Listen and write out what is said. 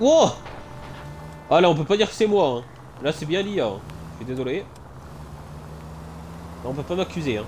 Oh Ah là, on peut pas dire que c'est moi. Hein. Là, c'est bien l'IA. Hein. Je suis désolé. on peut pas m'accuser. Hein.